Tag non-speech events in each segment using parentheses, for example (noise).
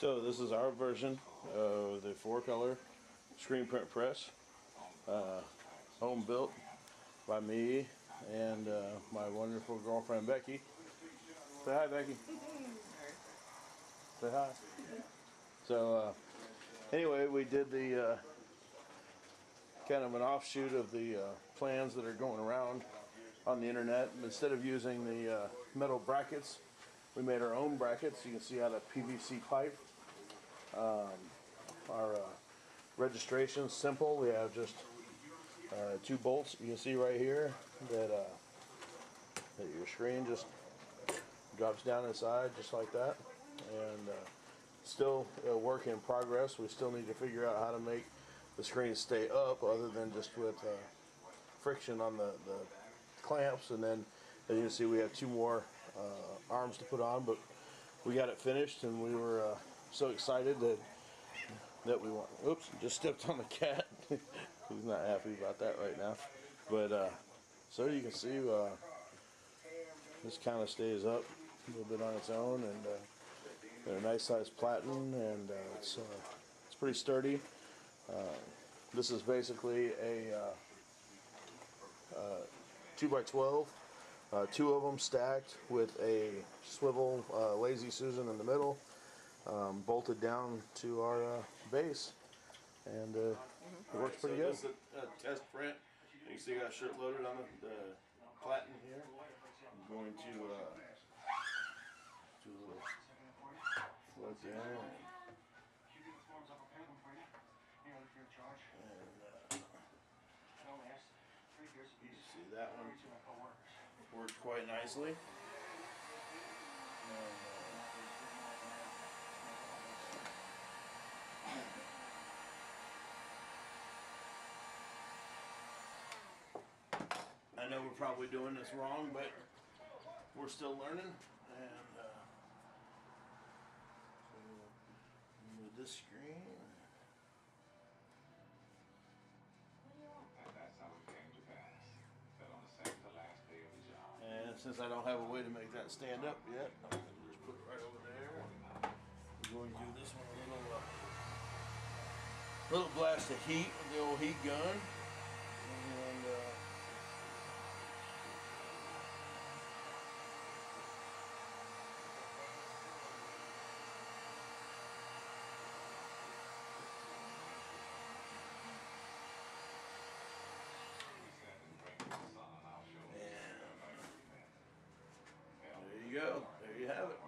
So this is our version of the four color screen print press, uh, home built by me and uh, my wonderful girlfriend Becky. Say hi, Becky. Say hi. So uh, anyway, we did the uh, kind of an offshoot of the uh, plans that are going around on the internet. Instead of using the uh, metal brackets, we made our own brackets. You can see out of PVC pipe. Um, our uh, registration is simple. We have just uh, two bolts you can see right here that, uh, that your screen just drops down inside just like that. And uh, still a work in progress. We still need to figure out how to make the screen stay up other than just with uh, friction on the, the clamps and then as you can see we have two more uh, arms to put on but we got it finished and we were uh, so excited that that we want oops just stepped on the cat. (laughs) He's not happy about that right now. But uh, so you can see uh, this kind of stays up a little bit on its own and uh, got a nice size platen and uh, it's uh, it's pretty sturdy. Uh, this is basically a 2 by 12 uh, two of them stacked with a swivel uh, lazy susan in the middle um, bolted down to our uh, base and uh, it works pretty good. So this is a, a test print. You see, I got shirt loaded on the, the platen here. I'm going to uh, do a little float. And, and uh, you see that one worked quite nicely. Uh, I know we're probably doing this wrong, but we're still learning. And uh, so with this screen, since I don't have a way to make that stand up yet, I'm gonna just put it right over there. We're going to do this one a little, uh, little blast of heat with the old heat gun, and. Uh, He said, and bring the sun, I'll show you everything. There go. There you have it.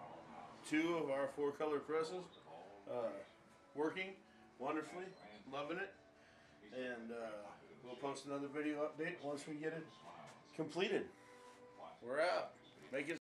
Two of our four color presses uh, working wonderfully. Loving it. And uh, we'll post another video update once we get it completed. We're out. Make it